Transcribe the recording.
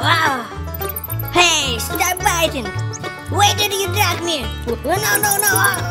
Wow. Hey, stop biting. Why did you drag me. No, no, no.